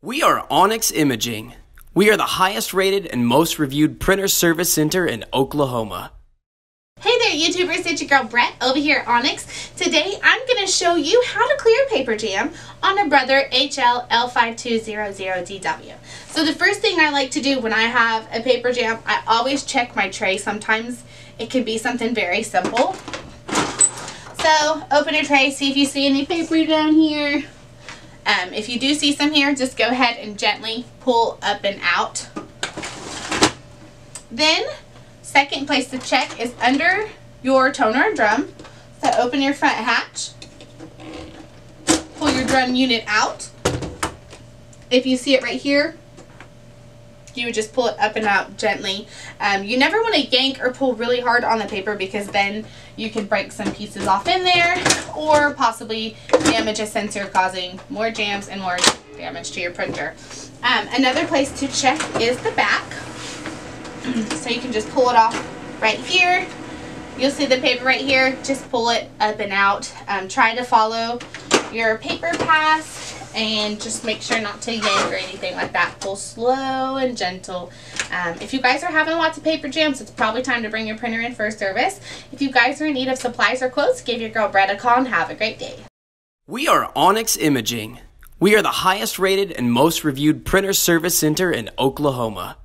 We are Onyx Imaging. We are the highest rated and most reviewed printer service center in Oklahoma. Hey there YouTubers, it's your girl Brett over here at Onyx. Today I'm going to show you how to clear a paper jam on a Brother HL L5200DW. So the first thing I like to do when I have a paper jam, I always check my tray. Sometimes it can be something very simple. So open your tray, see if you see any paper down here. Um, if you do see some here, just go ahead and gently pull up and out. Then Second place to check is under your toner drum. So open your front hatch. Pull your drum unit out. If you see it right here, you would just pull it up and out gently. Um, you never want to yank or pull really hard on the paper because then you can break some pieces off in there or possibly damage a sensor causing more jams and more damage to your printer. Um, another place to check is the back. so you can just pull it off right here. You'll see the paper right here. Just pull it up and out. Um, try to follow your paper pass and just make sure not to yank or anything like that. Pull slow and gentle. Um, if you guys are having lots of paper jams, it's probably time to bring your printer in for service. If you guys are in need of supplies or quotes, give your girl Brett a call and have a great day. We are Onyx Imaging. We are the highest rated and most reviewed printer service center in Oklahoma.